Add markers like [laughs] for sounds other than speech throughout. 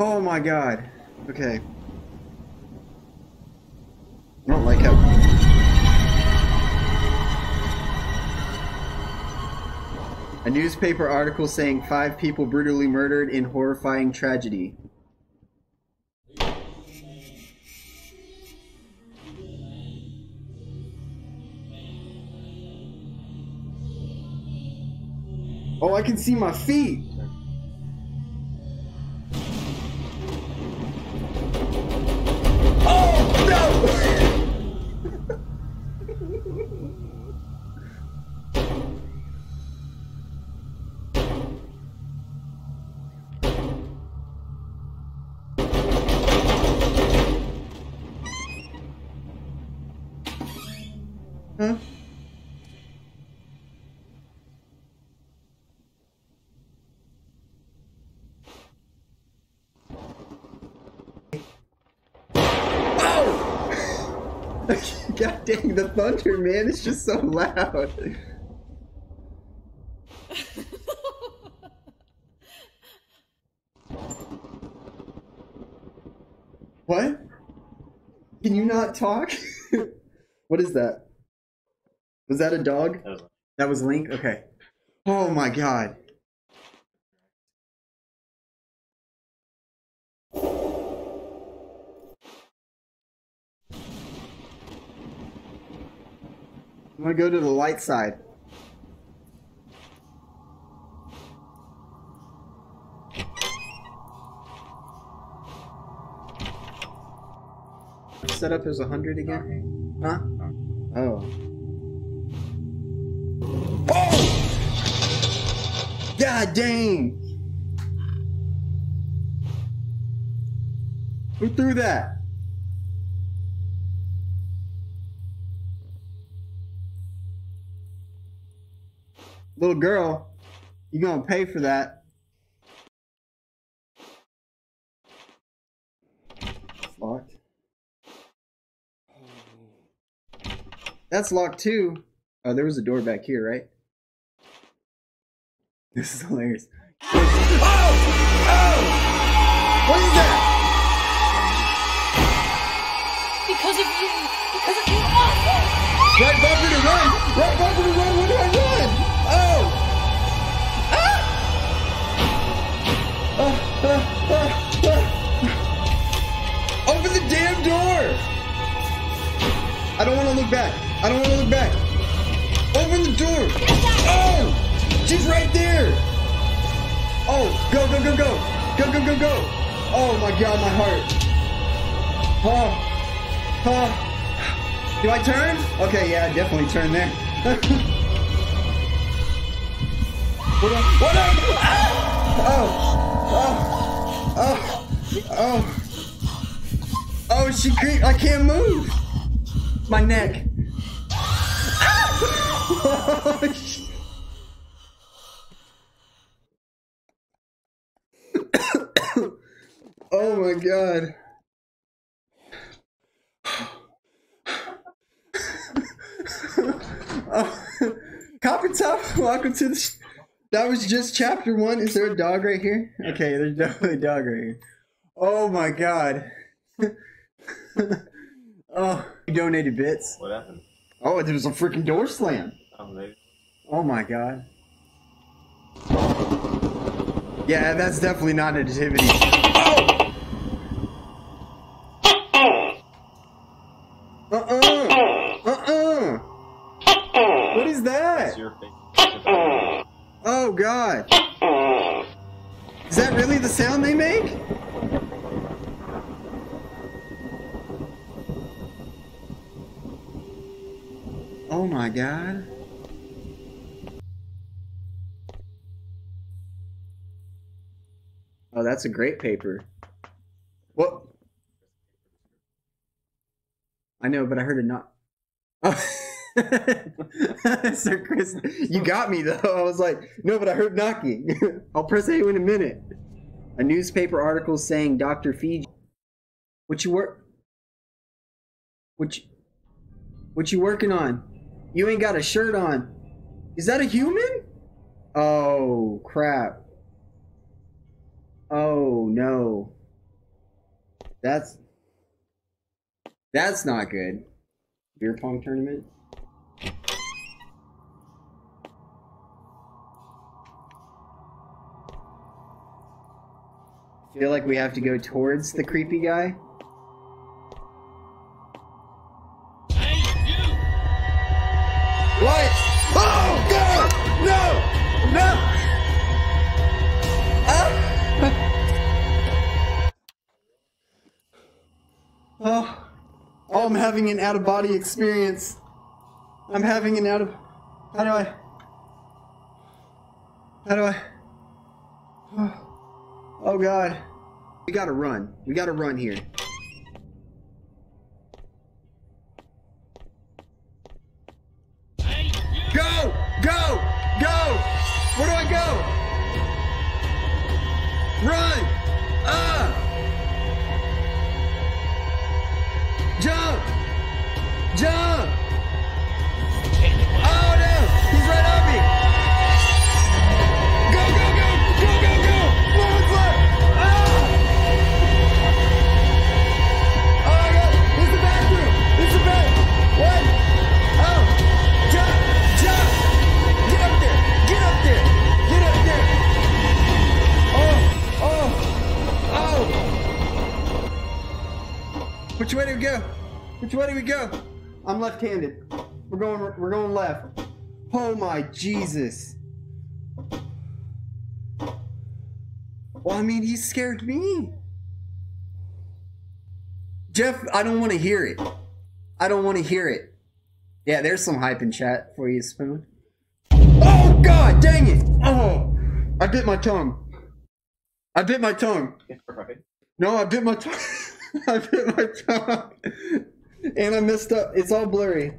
Oh my god. Okay. I don't like how. A newspaper article saying five people brutally murdered in horrifying tragedy. Oh, I can see my feet. [laughs] God dang, the thunder, man, it's just so loud. What? Can you not talk? [laughs] what is that? Was that a dog? That was That was Link? Okay. Oh my god. I'm gonna go to the light side. Setup is 100 again? Huh? Oh. Oh! God dang! Who threw that? Little girl, you gonna pay for that. Locked. That's locked too. Oh, there was a door back here, right? [laughs] This is hilarious. Oh! Oh! What is that? Because of you. Because of you. Oh, Awful. Right bumper to run! Right bumper to run! I don't want to look back. I don't want to look back. Open the door! Oh! She's right there! Oh, go, go, go, go! Go, go, go, go! Oh my god, my heart. Oh. Oh. Do I turn? Okay, yeah, I definitely turn there. [laughs] what up? What up? Ah! Oh. Oh. Oh. Oh, she creep. I can't move. My neck. Oh, my god. oh, Copper Top, welcome to the. That was just chapter one. Is there a dog right here? Okay, there's definitely a dog right here. Oh my god. [laughs] oh, donated bits. What happened? Oh, there was a freaking door slam. Oh, maybe. Oh my god. Yeah, that's definitely not a nativity. Oh! Uh-uh! Uh-uh! What is that? Oh god. Is that really the sound they make? Oh my god. Oh, that's a great paper. What? I know, but I heard a knock. Oh. [laughs] so Chris, you got me though. I was like, no, but I heard knocking. [laughs] I'll press A in a minute. A newspaper article saying Dr. Fiji. What you work? What you, what you working on? You ain't got a shirt on. Is that a human? Oh crap. Oh no. That's that's not good. Beer pong tournament. Feel like we have to go towards the creepy guy. I'm having an out of body experience. I'm having an out of. How do I? How do I? Oh, oh God! We gotta run. We gotta run here. Go! Go! Go! Where do I go? Run! Ah! Jump! Jump! Oh no! He's right on me! Go, go, go! Go, go, go! Moments left! Ah! Oh my god! It's the bathroom! It's the bathroom! What? Oh! Jump! Jump! Get up there! Get up there! Get up there! Oh! Oh! Oh! Which way do we go? Which way do we go? I'm left-handed. We're going. We're going left. Oh my Jesus! Well, I mean, he scared me. Jeff, I don't want to hear it. I don't want to hear it. Yeah, there's some hype in chat for you, Spoon. Oh God, dang it! Oh, I bit my tongue. I bit my tongue. No, I bit my tongue. [laughs] I bit my tongue, and I messed up. It's all blurry.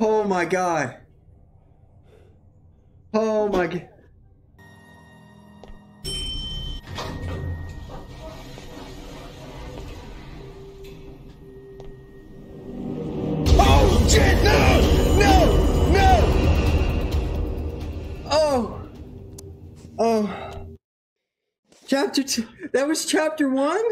Oh my God. Oh my God. Oh shit! No! No! No! Oh! Oh! Chapter two. That was chapter one.